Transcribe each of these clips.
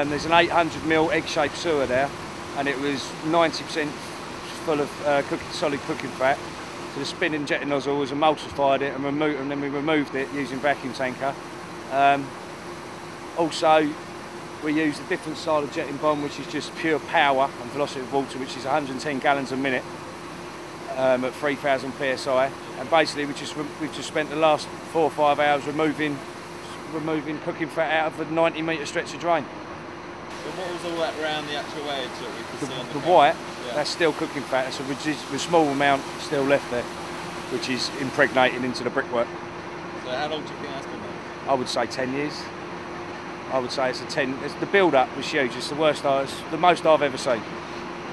And there's an 800ml egg-shaped sewer there, and it was 90% full of uh, cooking, solid cooking fat. So the spinning jetting nozzle was emulsified it and, and then we removed it using vacuum tanker. Um, also, we used a different style of jetting bomb, which is just pure power and velocity of water, which is 110 gallons a minute um, at 3,000 psi. And basically, we just we've just spent the last four or five hours removing removing cooking fat out of a 90 metre stretch of drain. What was all that around the actual edge that we could The, see on the, the white, Yeah. that's still cooking fat. It's a, a small amount still left there, which is impregnated into the brickwork. So how long do you think that's been there? I would say 10 years. I would say it's a 10. It's, the build-up was huge. It's the worst. I, it's the most I've ever seen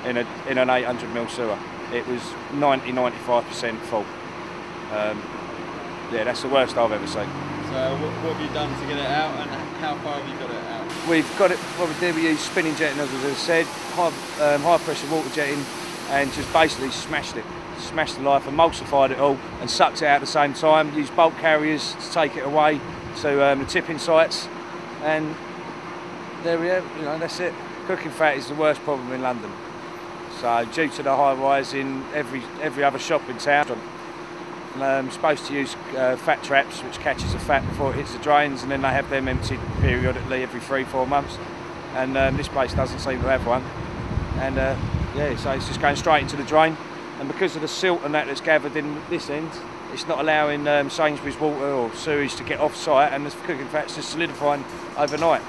in a in an 800 mil sewer. It was 90, 95 percent full. Um, yeah, that's the worst I've ever seen. So what, what have you done to get it out and how far have you got it? We've got it. What we we spinning jet nozzles, as I said, high, um, high pressure water jetting, and just basically smashed it, smashed the life, emulsified it all, and sucked it out at the same time. Used bulk carriers to take it away to um, the tipping sites, and there we are. You know, that's it. Cooking fat is the worst problem in London. So due to the high rise in every every other shop in town. Um, supposed to use uh, fat traps, which catches the fat before it hits the drains, and then they have them emptied periodically every three, four months. And um, this place doesn't seem to have one. And uh, yeah, so it's just going straight into the drain. And because of the silt and that that's gathered in this end, it's not allowing um, Sainsbury's water or sewage to get off site, and the cooking fat's just solidifying overnight.